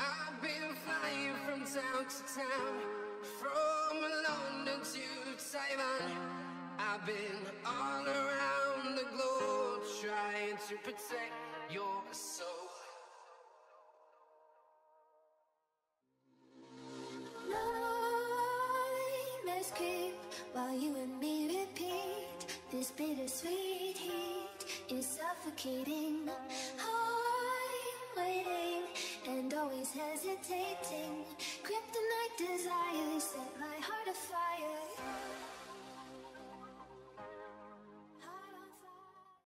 I've been flying from town to town, from London to Taiwan. I've been all around the globe trying to protect your soul. Nightmares while you and me repeat this bittersweet heat is suffocating. Always hesitating. Kryptonite desires